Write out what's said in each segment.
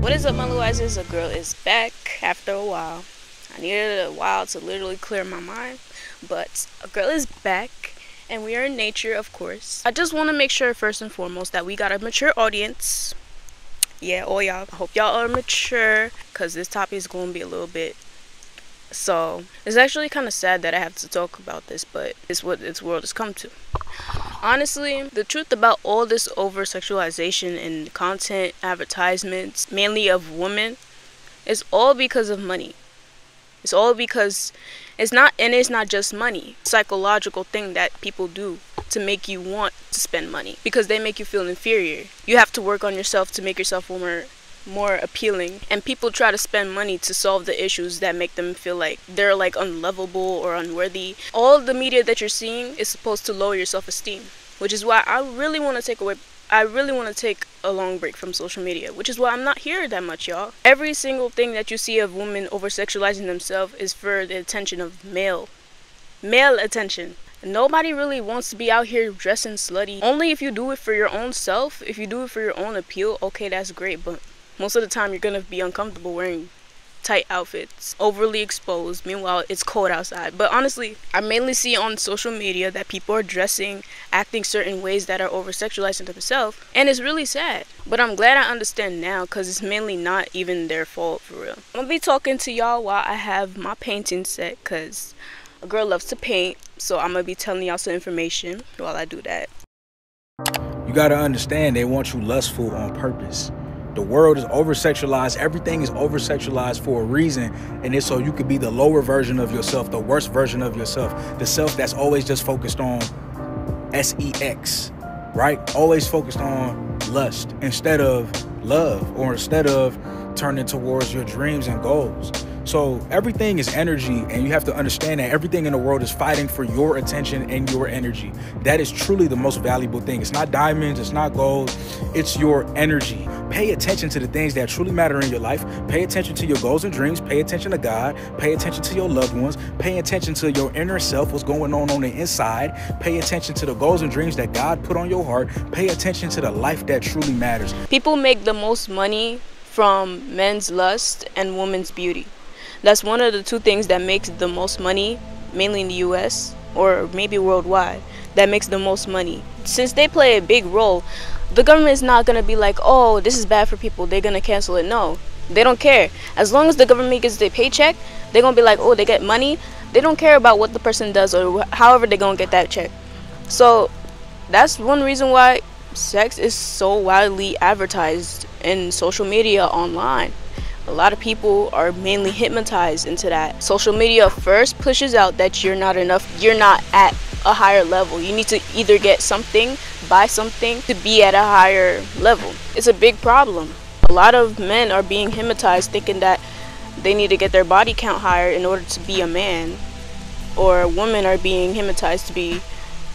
What is up, my little? A girl is back after a while. I needed a while to literally clear my mind, but a girl is back, and we are in nature, of course. I just want to make sure, first and foremost, that we got a mature audience. Yeah, oh, all y'all. I hope y'all are mature, because this topic is going to be a little bit. So, it's actually kind of sad that I have to talk about this, but it's what this world has come to. Honestly, the truth about all this over sexualization and content advertisements, mainly of women, is all because of money. It's all because it's not, and it's not just money. Psychological thing that people do to make you want to spend money because they make you feel inferior. You have to work on yourself to make yourself more more appealing and people try to spend money to solve the issues that make them feel like they're like unlovable or unworthy all the media that you're seeing is supposed to lower your self-esteem which is why i really want to take away I really want to take a long break from social media, which is why I'm not here that much, y'all. Every single thing that you see of women over sexualizing themselves is for the attention of male. Male attention. Nobody really wants to be out here dressing slutty. Only if you do it for your own self, if you do it for your own appeal, okay, that's great. But most of the time, you're gonna be uncomfortable wearing tight outfits, overly exposed. Meanwhile, it's cold outside. But honestly, I mainly see on social media that people are dressing, acting certain ways that are over sexualizing themselves, and it's really sad. But I'm glad I understand now because it's mainly not even their fault for real. I'm gonna be talking to y'all while I have my painting set because a girl loves to paint, so I'm gonna be telling y'all some information while I do that. You gotta understand they want you lustful on purpose. The world is over sexualized. Everything is over sexualized for a reason. And it's so you could be the lower version of yourself, the worst version of yourself, the self that's always just focused on sex, right? Always focused on lust instead of love or instead of turning towards your dreams and goals. So everything is energy, and you have to understand that everything in the world is fighting for your attention and your energy. That is truly the most valuable thing. It's not diamonds, it's not gold, it's your energy. Pay attention to the things that truly matter in your life. Pay attention to your goals and dreams. Pay attention to God. Pay attention to your loved ones. Pay attention to your inner self, what's going on on the inside. Pay attention to the goals and dreams that God put on your heart. Pay attention to the life that truly matters. People make the most money from men's lust and women's beauty. That's one of the two things that makes the most money, mainly in the US or maybe worldwide, that makes the most money. Since they play a big role, the government is not going to be like, oh, this is bad for people, they're going to cancel it. No, they don't care. As long as the government gets their paycheck, they're to be like, oh, they get money. They don't care about what the person does or however they're going to get that check. So that's one reason why sex is so widely advertised in social media online a lot of people are mainly hypnotized into that. Social media first pushes out that you're not enough, you're not at a higher level. You need to either get something, buy something to be at a higher level. It's a big problem. A lot of men are being hypnotized thinking that they need to get their body count higher in order to be a man. Or women are being hypnotized to be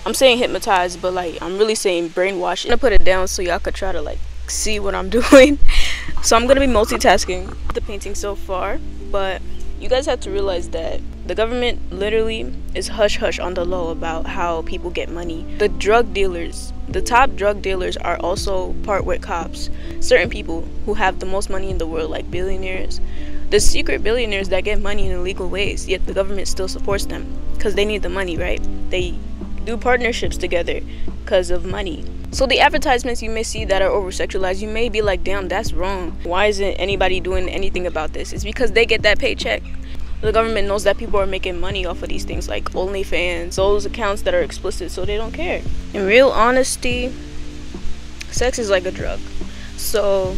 I'm saying hypnotized, but like I'm really saying brainwashed. I'm gonna put it down so y'all could try to like see what I'm doing. So I'm gonna be multitasking the painting so far, but you guys have to realize that the government literally is hush hush on the low about how people get money. The drug dealers, the top drug dealers are also part with cops. Certain people who have the most money in the world, like billionaires, the secret billionaires that get money in illegal ways, yet the government still supports them because they need the money, right? They do partnerships together because of money. So the advertisements you may see that are over sexualized, you may be like, damn, that's wrong. Why isn't anybody doing anything about this? It's because they get that paycheck. The government knows that people are making money off of these things like OnlyFans, those accounts that are explicit, so they don't care. In real honesty, sex is like a drug. So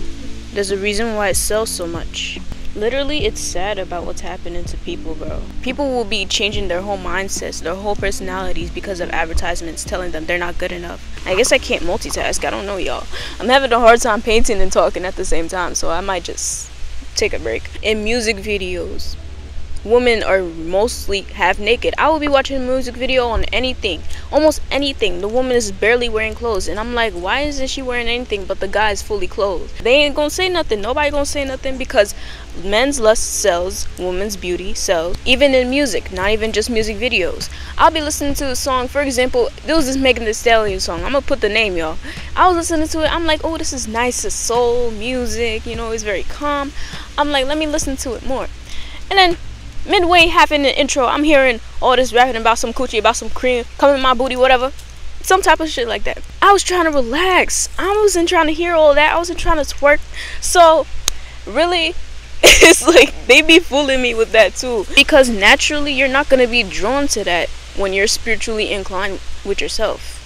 there's a reason why it sells so much. Literally, it's sad about what's happening to people, bro. People will be changing their whole mindsets, their whole personalities because of advertisements telling them they're not good enough. I guess I can't multitask. I don't know, y'all. I'm having a hard time painting and talking at the same time, so I might just take a break. In music videos, women are mostly half naked. I will be watching a music video on anything, almost anything. The woman is barely wearing clothes, and I'm like, why isn't she wearing anything? But the guy is fully clothed. They ain't gonna say nothing. Nobody gonna say nothing because men's lust sells, women's beauty sells. Even in music, not even just music videos. I'll be listening to a song. For example, there was this Megan Thee Stallion song. I'm gonna put the name, y'all. I was listening to it. I'm like, oh, this is nice, it's soul music. You know, it's very calm. I'm like, let me listen to it more. And then midway having the intro, I'm hearing all this rapping about some coochie, about some cream, coming in my booty, whatever. Some type of shit like that. I was trying to relax. I wasn't trying to hear all that. I wasn't trying to twerk. So, really, it's like they be fooling me with that too. Because naturally, you're not going to be drawn to that when you're spiritually inclined with yourself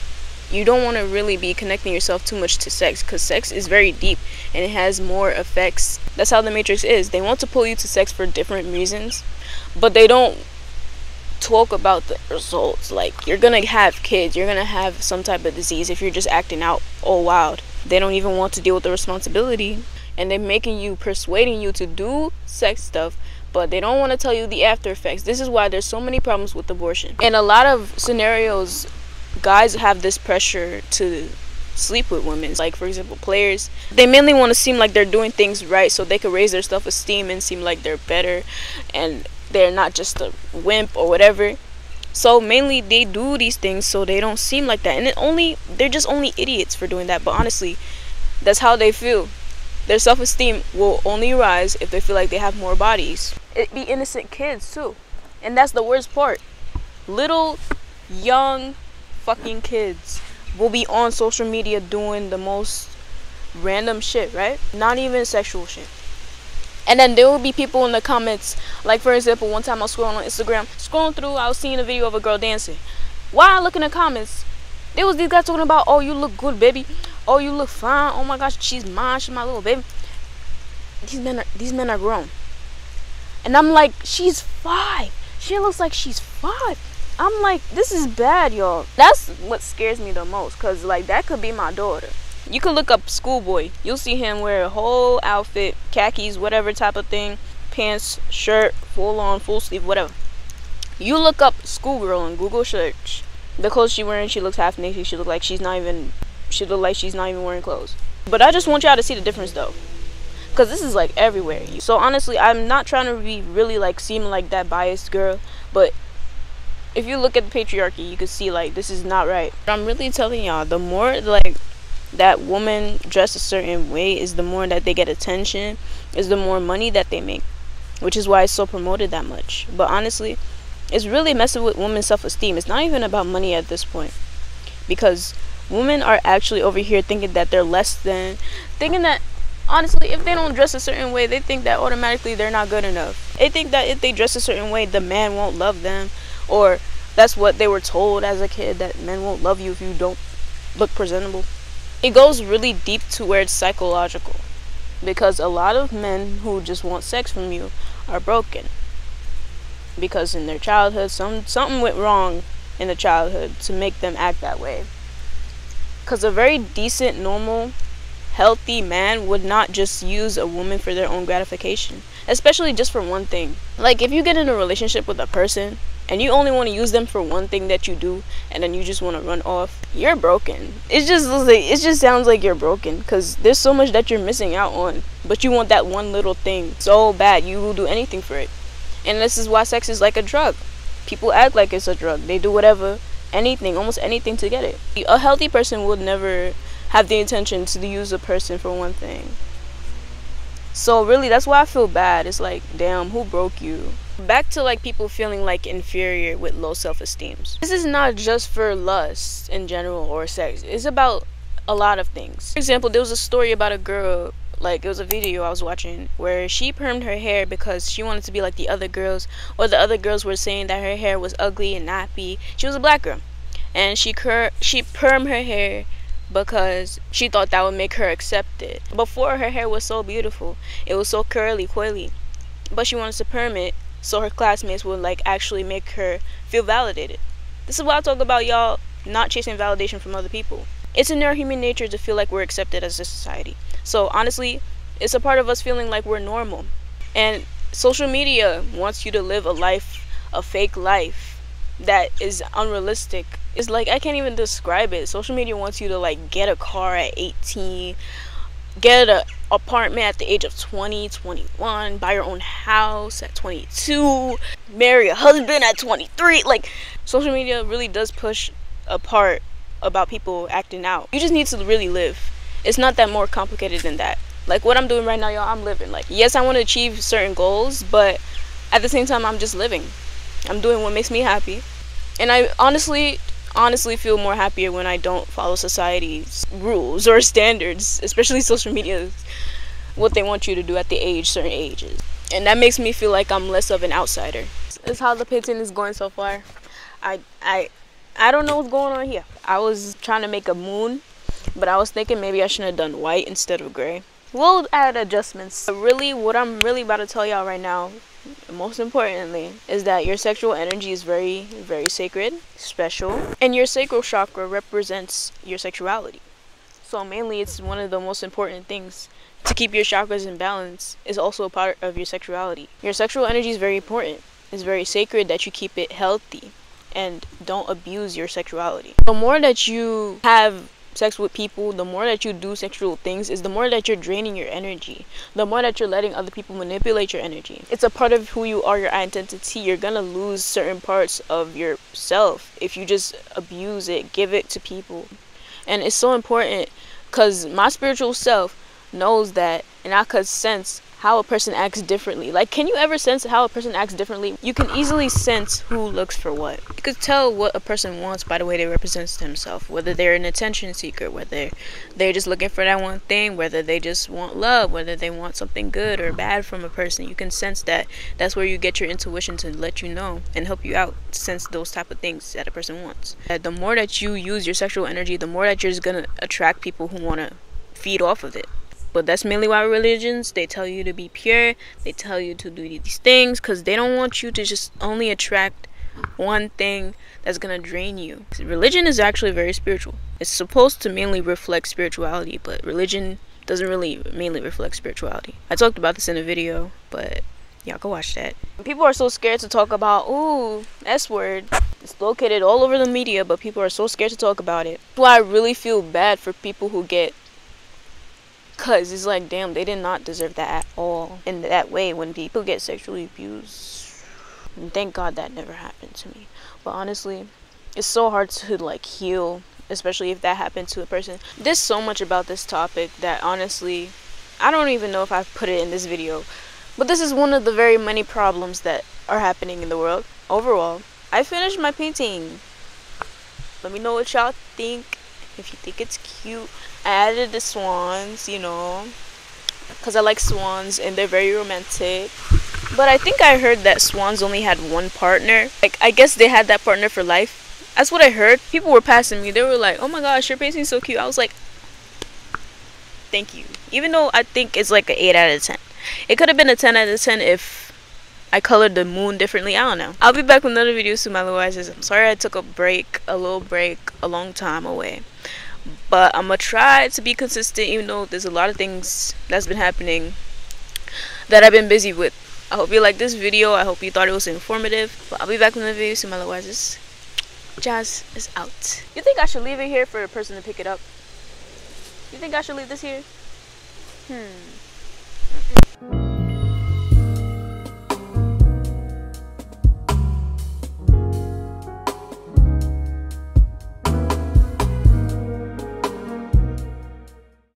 you don't want to really be connecting yourself too much to sex because sex is very deep and it has more effects. That's how the Matrix is. They want to pull you to sex for different reasons, but they don't talk about the results. Like, you're gonna have kids, you're gonna have some type of disease if you're just acting out all wild. They don't even want to deal with the responsibility, and they're making you, persuading you to do sex stuff but they don't want to tell you the after effects. This is why there's so many problems with abortion. In a lot of scenarios, guys have this pressure to sleep with women. Like for example, players, they mainly want to seem like they're doing things right so they can raise their self-esteem and seem like they're better and they're not just a wimp or whatever. So mainly they do these things so they don't seem like that. And it only they're just only idiots for doing that. But honestly, that's how they feel. Their self-esteem will only rise if they feel like they have more bodies. It be innocent kids too. And that's the worst part. Little young fucking kids will be on social media doing the most random shit, right? Not even sexual shit. And then there will be people in the comments, like for example, one time I was scrolling on Instagram, scrolling through, I was seeing a video of a girl dancing. While I look in the comments, there was these guys talking about, oh, you look good, baby. Oh, you look fine. Oh my gosh, she's mine. She's my little baby. These men are these men are grown. And I'm like, she's five. She looks like she's five. I'm like, this is bad, y'all. That's what scares me the most, cause like that could be my daughter. You could look up schoolboy. You'll see him wear a whole outfit, khakis, whatever type of thing, pants, shirt, full on, full sleeve, whatever. You look up schoolgirl in Google search. The clothes she wearing, she looks half naked. She look like she's not even. She look like she's not even wearing clothes. But I just want y'all to see the difference though because this is like everywhere so honestly i'm not trying to be really like seem like that biased girl but if you look at the patriarchy, you can see like this is not right. I'm really telling y'all, the more like that woman dress a certain way is the more that they get attention, is the more money that they make, which is why it's so promoted that much. But honestly, it's really messing with women's self-esteem. It's not even about money at this point, because women are actually over here thinking that they're less than, thinking that honestly, if they don't dress a certain way, they think that automatically they're not good enough. They think that if they dress a certain way, the man won't love them or that's what they were told as a kid that men won't love you if you don't look presentable. It goes really deep to where it's psychological because a lot of men who just want sex from you are broken because in their childhood some something went wrong in the childhood to make them act that way. Cuz a very decent normal healthy man would not just use a woman for their own gratification, especially just for one thing. Like if you get in a relationship with a person and you only want to use them for one thing that you do and then you just want to run off you're broken. It just like it just sounds like you're broken because there's so much that you're missing out on but you want that one little thing. So bad you will do anything for it. And this is why sex is like a drug. People act like it's a drug. They do whatever anything almost anything to get it. A healthy person would never have the intention to use a person for one thing so really that's why i feel bad. It's like damn who broke you? Back to like people feeling like inferior with low self-esteem this is not just for lust in general or sex. It's about a lot of things. For example there was a story about a girl like it was a video I was watching where she permed her hair because she wanted to be like the other girls or the other girls were saying that her hair was ugly and nappy. She was a black girl. And she cur- she permed her hair because she thought that would make her accepted before her hair was so beautiful it was so curly coily but she wanted to perm it so her classmates would like actually make her feel validated. This is why I talk about, y'all not chasing validation from other people. It's in our human nature to feel like we're accepted as a society. So honestly, it's a part of us feeling like we're normal. And social media wants you to live a life, a fake life that is unrealistic. It's like I can't even describe it. Social media wants you to like get a car at 18, get an apartment at the age of 20, 21, buy your own house at 22, marry a husband at 23. Like social media really does push apart about people acting out. You just need to really live. It's not that more complicated than that. Like what I'm doing right now, y'all, I'm living. Like yes, I want to achieve certain goals, but at the same time, I'm just living. I'm doing what makes me happy. And I honestly honestly feel more happier when I don't follow society's rules or standards, especially social media, what they want you to do at the age, certain ages. And that makes me feel like I'm less of an outsider. Is how the painting is going so far. I I I don't know what's going on here. I was trying to make a moon, but I was thinking maybe I should have done white instead of gray. We'll add adjustments. Really, what I'm really about to tell y'all right now, most importantly, is that your sexual energy is very, very sacred, special, and your sacral chakra represents your sexuality. So mainly, it's one of the most important things to keep your chakras in balance is also a part of your sexuality. Your sexual energy is very important. It's very sacred that you keep it healthy and don't abuse your sexuality. The more that you have sex with people, the more that you do sexual things, is the more that you're draining your energy. The more that you're letting other people manipulate your energy. It's a part of who you are, your identity. You're gonna lose certain parts of yourself if you just abuse it, give it to people. And it's so important because my spiritual self knows that, and I could sense how a person acts differently. Like, can you ever sense how a person acts differently? You can easily sense who looks for what. You could tell what a person wants by the way they represent themselves. Whether they're an attention seeker, whether they're just looking for that one thing, whether they just want love, whether they want something good or bad from a person. You can sense that. That's where you get your intuition to let you know and help you out sense those type of things that a person wants. Uh, the more that you use your sexual energy, the more that you're just gonna attract people who wanna feed off of it. But that's mainly why religions they tell you to be pure. They tell you to do these things because they don't want you to just only attract one thing that's gonna drain you. Religion is actually very spiritual. It's supposed to mainly reflect spirituality, but religion doesn't really mainly reflect spirituality. I talked about this in a video, but y'all go watch that. People are so scared to talk about, ooh, S word. It's located all over the media, but people are so scared to talk about it. That's why I really feel bad for people who get because it's like, damn, they did not deserve that at all. In that way, when people get sexually abused, thank God that never happened to me. But honestly, it's so hard to like heal, especially if that happened to a person. There's so much about this topic that honestly, I don't even know if I've put it in this video. But this is one of the very many problems that are happening in the world. Overall, I finished my painting. Let me know what y'all think. If you think it's cute, Added the swans, you know, because I like swans and they're very romantic. But I think I heard that swans only had one partner. Like, I guess they had that partner for life. That's what I heard. People were passing me. They were like, oh my gosh, your painting's so cute. I was like, thank you. Even though I think it's like an 8 out of 10. It could have been a 10 out of 10 if I colored the moon differently. I don't know. I'll be back with another video soon, my I'm sorry I took a break, a little break, a long time away but i'm gonna try to be consistent even though there's a lot of things that's been happening that i've been busy with. I hope you liked this video. I hope you thought it was informative. But i'll be back with another video soon otherwise jazz is out. You think i should leave it here for a person to pick it up? You think i should leave this here? Hmm